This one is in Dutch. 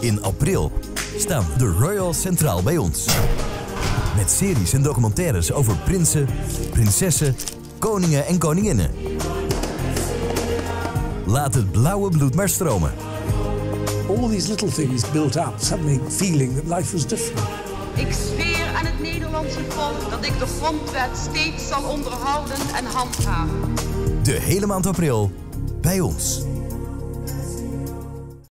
In april staan de Royal centraal bij ons. Met series en documentaires over prinsen, prinsessen, koningen en koninginnen. Laat het blauwe bloed maar stromen. All these little things built up, suddenly feeling that life was different. Ik zweer aan het Nederlandse volk dat ik de grondwet steeds zal onderhouden en handhaven. De hele maand april bij ons.